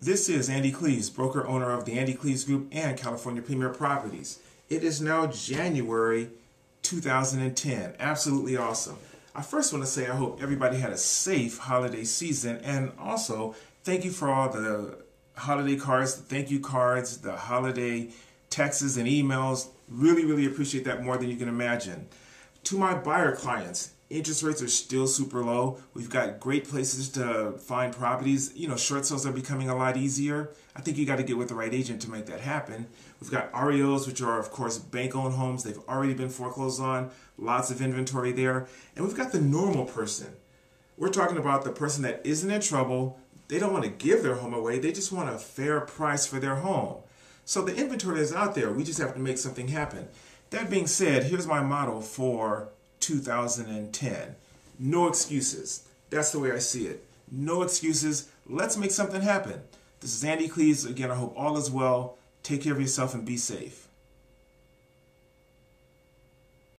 This is Andy Cleaves, broker owner of the Andy Cleaves Group and California Premier Properties. It is now January 2010. Absolutely awesome. I first want to say I hope everybody had a safe holiday season and also thank you for all the holiday cards, the thank you cards, the holiday texts and emails. Really, really appreciate that more than you can imagine. To my buyer clients, interest rates are still super low. We've got great places to find properties. You know, short sales are becoming a lot easier. I think you got to get with the right agent to make that happen. We've got REOs, which are, of course, bank owned homes. They've already been foreclosed on, lots of inventory there. And we've got the normal person. We're talking about the person that isn't in trouble. They don't want to give their home away, they just want a fair price for their home. So the inventory is out there. We just have to make something happen. That being said, here's my model for 2010. No excuses. That's the way I see it. No excuses. Let's make something happen. This is Andy Cleaves. Again, I hope all is well. Take care of yourself and be safe.